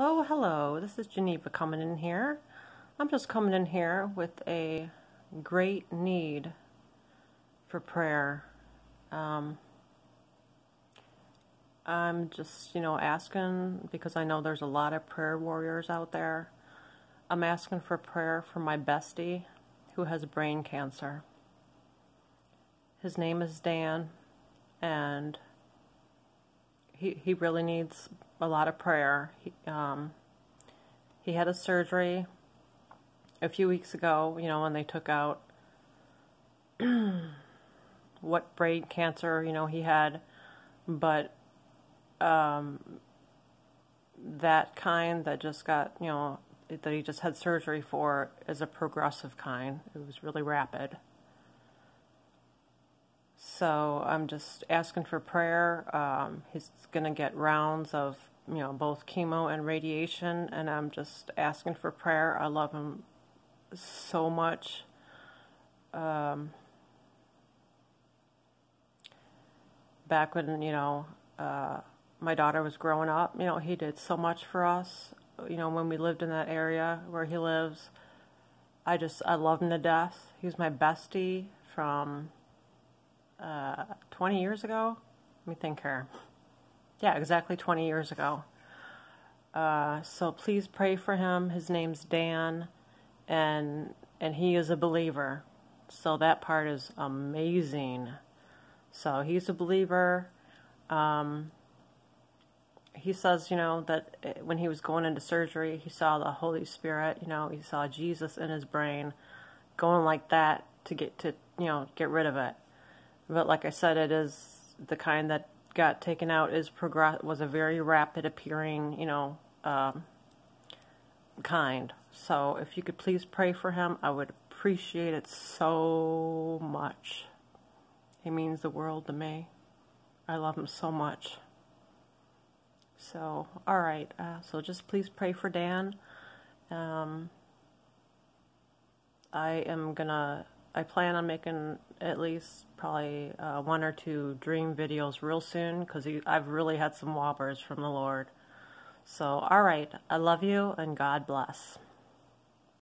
Hello, hello. This is Geneva coming in here. I'm just coming in here with a great need for prayer. Um, I'm just, you know, asking because I know there's a lot of prayer warriors out there. I'm asking for prayer for my bestie who has brain cancer. His name is Dan, and he, he really needs a lot of prayer. He, um, he had a surgery a few weeks ago, you know, when they took out what brain cancer, you know, he had, but um, that kind that just got, you know, that he just had surgery for is a progressive kind. It was really rapid. So I'm just asking for prayer. Um, he's going to get rounds of, you know, both chemo and radiation, and I'm just asking for prayer. I love him so much. Um, back when, you know, uh, my daughter was growing up, you know, he did so much for us. You know, when we lived in that area where he lives, I just, I love him to death. He was my bestie from uh, 20 years ago. Let me think here. Yeah, exactly 20 years ago. Uh, so please pray for him. His name's Dan, and and he is a believer. So that part is amazing. So he's a believer. Um, he says, you know, that uh, when he was going into surgery, he saw the Holy Spirit. You know, he saw Jesus in his brain, going like that to get to you know get rid of it. But like I said, it is the kind that got taken out is progress was a very rapid appearing, you know, um, kind. So if you could please pray for him, I would appreciate it so much. He means the world to me. I love him so much. So, all right. Uh, so just please pray for Dan. Um, I am gonna I plan on making at least probably uh, one or two dream videos real soon because I've really had some whoppers from the Lord. So, all right. I love you and God bless.